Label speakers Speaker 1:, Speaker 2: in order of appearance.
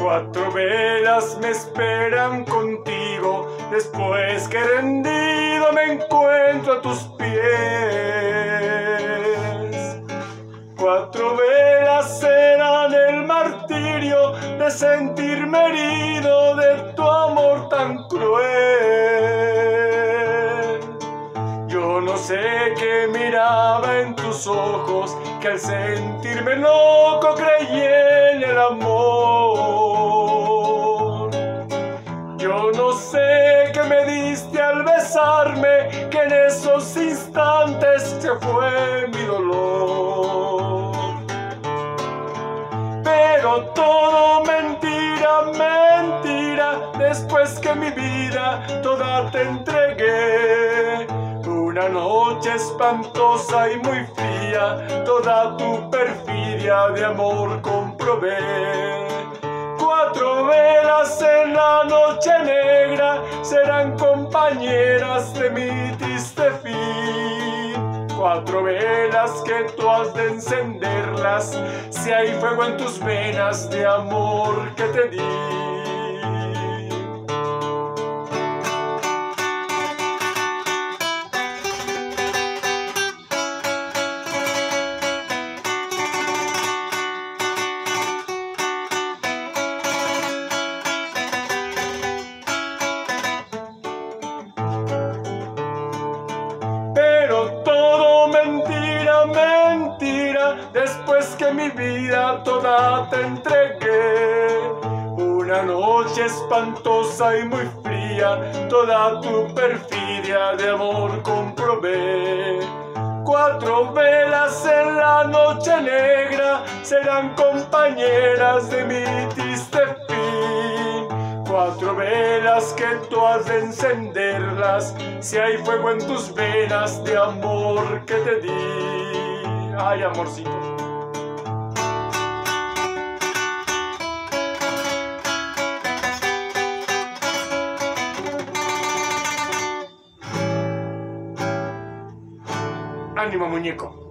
Speaker 1: Cuatro velas me esperan contigo, después que rendido me encuentro a tus pies. Cuatro velas serán el martirio de sentirme herido de tu amor tan cruel. Yo no sé qué miraba en tus ojos, que al sentirme loco creí en el amor. Que en esos instantes se fue mi dolor. Pero todo mentira, mentira, después que mi vida toda te entregué. Una noche espantosa y muy fría, toda tu perfidia de amor comprobé. Cuatro velas en serán compañeras de mi triste fin. Cuatro velas que tú has de encenderlas, si hay fuego en tus venas de amor que te di. Después que mi vida toda te entregué. Una noche espantosa y muy fría, toda tu perfidia de amor comprobé. Cuatro velas en la noche negra serán compañeras de mi triste fin. Cuatro velas que tú has de encenderlas, si hay fuego en tus venas de amor que te di. Ay, amorcito. Ánimo, muñeco.